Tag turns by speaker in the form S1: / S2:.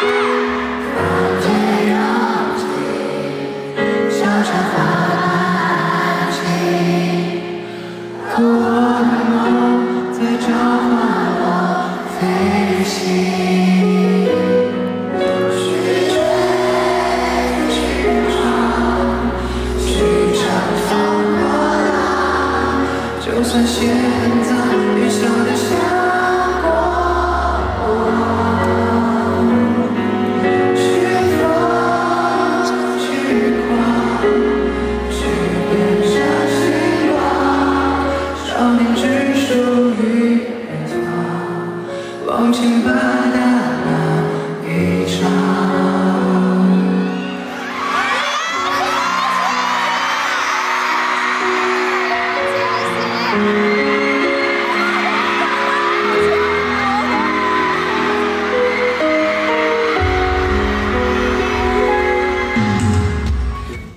S1: 房间拥挤，小城好安静。可我的梦在召唤我飞行，去追，去闯，去绽放光芒。就算现在糟，下的。少年只属于远方，忘情罢的那一场。